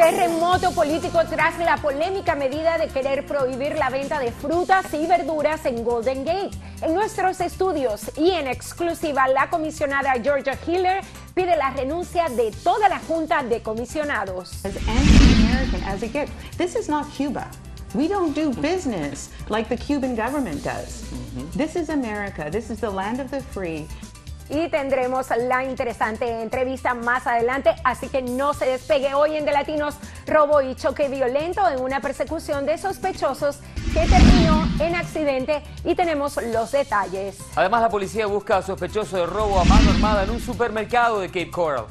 Terremoto político tras la polémica medida de querer prohibir la venta de frutas y verduras en Golden Gate. En nuestros estudios y en exclusiva, la comisionada Georgia Hiller pide la renuncia de toda la junta de comisionados. As anti-American as it gets. This is not Cuba. We don't do business like the Cuban government does. This is America. This is the land of the free. Y tendremos la interesante entrevista más adelante, así que no se despegue hoy en De Latinos, robo y choque violento en una persecución de sospechosos que terminó en accidente y tenemos los detalles. Además, la policía busca a sospechoso de robo a mano armada en un supermercado de Cape Coral.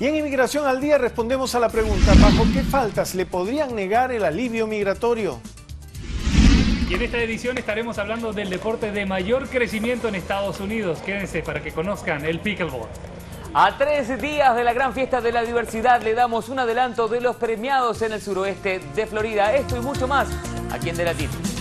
Y en Inmigración al Día respondemos a la pregunta, ¿bajo qué faltas le podrían negar el alivio migratorio? Y en esta edición estaremos hablando del deporte de mayor crecimiento en Estados Unidos. Quédense para que conozcan el pickleball. A tres días de la gran fiesta de la diversidad le damos un adelanto de los premiados en el suroeste de Florida. Esto y mucho más aquí en De Latino.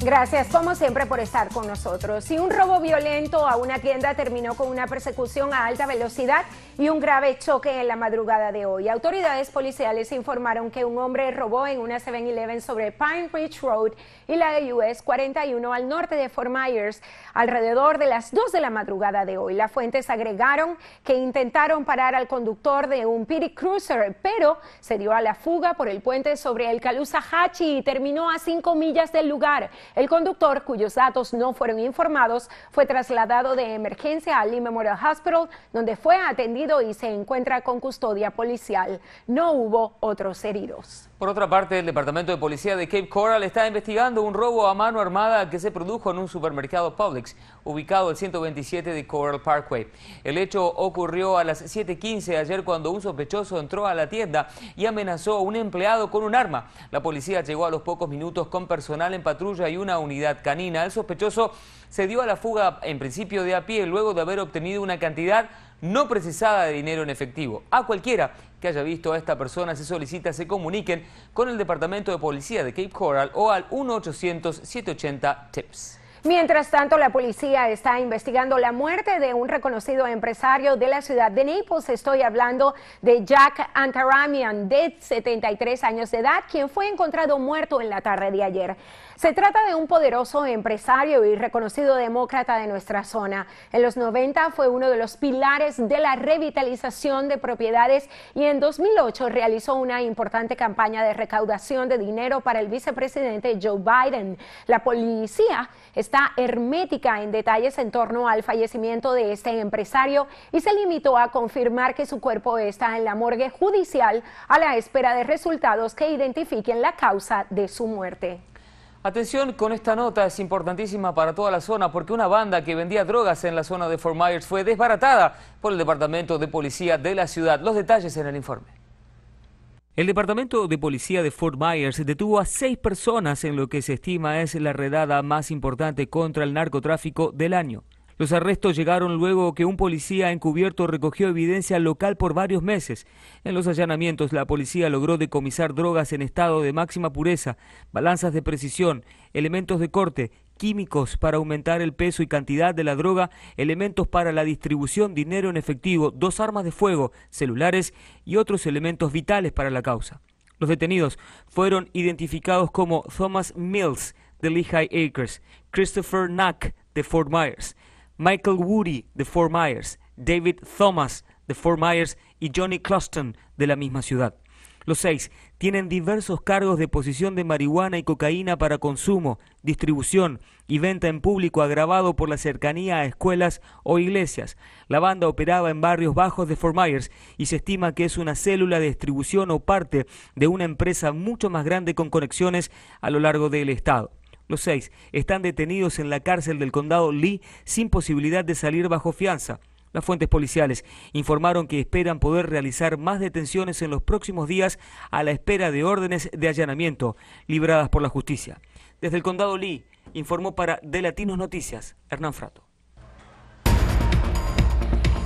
Gracias, como siempre, por estar con nosotros. Si un robo violento a una tienda terminó con una persecución a alta velocidad y un grave choque en la madrugada de hoy. Autoridades policiales informaron que un hombre robó en una 7-Eleven sobre Pine Ridge Road y la US 41 al norte de Fort Myers alrededor de las 2 de la madrugada de hoy. Las fuentes agregaron que intentaron parar al conductor de un Pity Cruiser, pero se dio a la fuga por el puente sobre el Caloosahatchee y terminó a 5 millas del lugar. El conductor, cuyos datos no fueron informados, fue trasladado de emergencia al Lee Memorial Hospital, donde fue atendido y se encuentra con custodia policial. No hubo otros heridos. Por otra parte, el Departamento de Policía de Cape Coral está investigando un robo a mano armada que se produjo en un supermercado Publix, ubicado al 127 de Coral Parkway. El hecho ocurrió a las 7.15 ayer cuando un sospechoso entró a la tienda y amenazó a un empleado con un arma. La policía llegó a los pocos minutos con personal en patrulla y una unidad canina. El sospechoso se dio a la fuga en principio de a pie luego de haber obtenido una cantidad no precisada de dinero en efectivo. A cualquiera que haya visto a esta persona se solicita se comuniquen con el Departamento de Policía de Cape Coral o al 1-800-780-TIPS. Mientras tanto, la policía está investigando la muerte de un reconocido empresario de la ciudad de Naples. Estoy hablando de Jack Antaramian, de 73 años de edad, quien fue encontrado muerto en la tarde de ayer. Se trata de un poderoso empresario y reconocido demócrata de nuestra zona. En los 90 fue uno de los pilares de la revitalización de propiedades y en 2008 realizó una importante campaña de recaudación de dinero para el vicepresidente Joe Biden. La policía está hermética en detalles en torno al fallecimiento de este empresario y se limitó a confirmar que su cuerpo está en la morgue judicial a la espera de resultados que identifiquen la causa de su muerte. Atención con esta nota, es importantísima para toda la zona porque una banda que vendía drogas en la zona de Fort Myers fue desbaratada por el Departamento de Policía de la ciudad. Los detalles en el informe. El Departamento de Policía de Fort Myers detuvo a seis personas en lo que se estima es la redada más importante contra el narcotráfico del año. Los arrestos llegaron luego que un policía encubierto recogió evidencia local por varios meses. En los allanamientos, la policía logró decomisar drogas en estado de máxima pureza, balanzas de precisión, elementos de corte, químicos para aumentar el peso y cantidad de la droga, elementos para la distribución, dinero en efectivo, dos armas de fuego, celulares y otros elementos vitales para la causa. Los detenidos fueron identificados como Thomas Mills de Lehigh Acres, Christopher Knack de Fort Myers, Michael Woody de Fort Myers, David Thomas de Fort Myers y Johnny Cluston de la misma ciudad. Los seis tienen diversos cargos de posesión de marihuana y cocaína para consumo, distribución y venta en público agravado por la cercanía a escuelas o iglesias. La banda operaba en barrios bajos de Fort Myers y se estima que es una célula de distribución o parte de una empresa mucho más grande con conexiones a lo largo del estado. Los seis están detenidos en la cárcel del condado Lee sin posibilidad de salir bajo fianza. Las fuentes policiales informaron que esperan poder realizar más detenciones en los próximos días a la espera de órdenes de allanamiento libradas por la justicia. Desde el condado Lee informó para De Latinos Noticias Hernán Frato.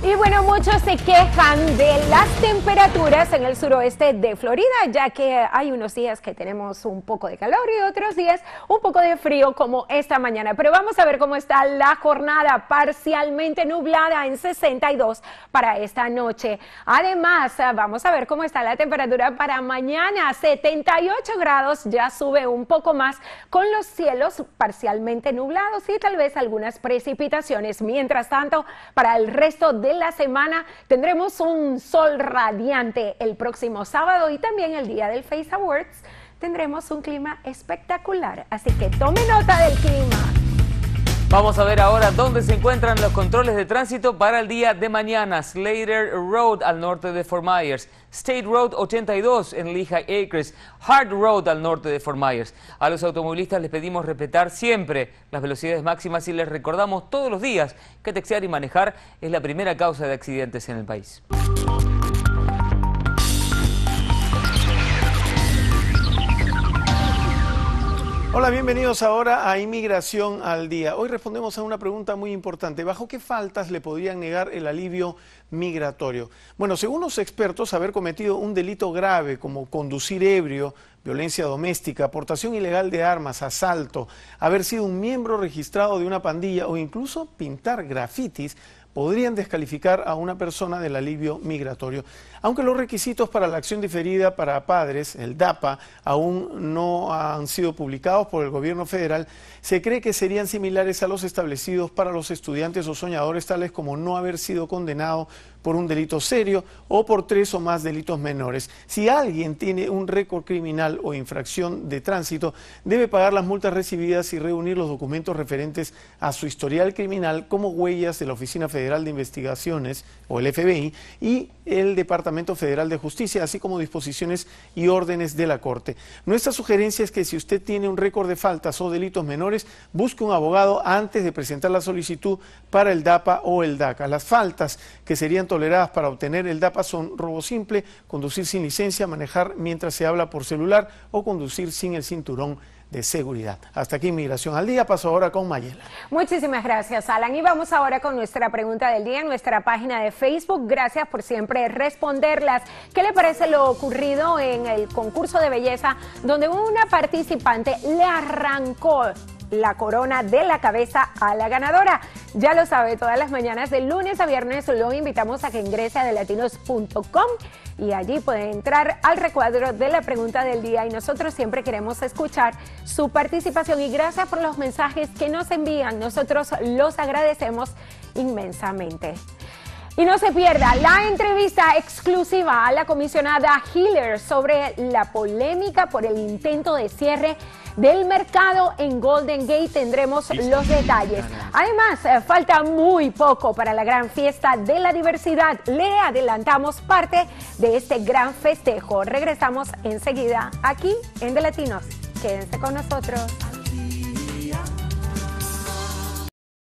Y bueno, muchos se quejan de las temperaturas en el suroeste de Florida, ya que hay unos días que tenemos un poco de calor y otros días un poco de frío como esta mañana. Pero vamos a ver cómo está la jornada parcialmente nublada en 62 para esta noche. Además, vamos a ver cómo está la temperatura para mañana, 78 grados, ya sube un poco más con los cielos parcialmente nublados y tal vez algunas precipitaciones. Mientras tanto, para el resto de la semana tendremos un sol radiante el próximo sábado y también el día del Face Awards tendremos un clima espectacular. Así que tome nota del clima. Vamos a ver ahora dónde se encuentran los controles de tránsito para el día de mañana. Slater Road al norte de Fort Myers, State Road 82 en Lehigh Acres, Hard Road al norte de Fort Myers. A los automovilistas les pedimos respetar siempre las velocidades máximas y les recordamos todos los días que textear y manejar es la primera causa de accidentes en el país. Hola, bienvenidos ahora a Inmigración al Día. Hoy respondemos a una pregunta muy importante. ¿Bajo qué faltas le podrían negar el alivio migratorio? Bueno, según los expertos, haber cometido un delito grave como conducir ebrio, violencia doméstica, aportación ilegal de armas, asalto, haber sido un miembro registrado de una pandilla o incluso pintar grafitis podrían descalificar a una persona del alivio migratorio. Aunque los requisitos para la acción diferida para padres, el DAPA, aún no han sido publicados por el gobierno federal, se cree que serían similares a los establecidos para los estudiantes o soñadores tales como no haber sido condenado por un delito serio o por tres o más delitos menores. Si alguien tiene un récord criminal o infracción de tránsito, debe pagar las multas recibidas y reunir los documentos referentes a su historial criminal como huellas de la Oficina Federal de Investigaciones o el FBI y el Departamento Federal de Justicia, así como disposiciones y órdenes de la Corte. Nuestra sugerencia es que si usted tiene un récord de faltas o delitos menores, busque un abogado antes de presentar la solicitud para el DAPA o el DACA. Las faltas que serían toleradas para obtener el DAPA son robo simple, conducir sin licencia, manejar mientras se habla por celular o conducir sin el cinturón de seguridad. Hasta aquí Migración al Día. Paso ahora con Mayela. Muchísimas gracias, Alan. Y vamos ahora con nuestra pregunta del día en nuestra página de Facebook. Gracias por siempre responderlas. ¿Qué le parece lo ocurrido en el concurso de belleza donde una participante le arrancó la corona de la cabeza a la ganadora. Ya lo sabe, todas las mañanas de lunes a viernes lo invitamos a que ingrese a delatinos.com y allí puede entrar al recuadro de la pregunta del día y nosotros siempre queremos escuchar su participación y gracias por los mensajes que nos envían. Nosotros los agradecemos inmensamente. Y no se pierda la entrevista exclusiva a la comisionada Hiller sobre la polémica por el intento de cierre del mercado en Golden Gate. Tendremos los detalles. Además, eh, falta muy poco para la gran fiesta de la diversidad. Le adelantamos parte de este gran festejo. Regresamos enseguida aquí en De Latinos. Quédense con nosotros.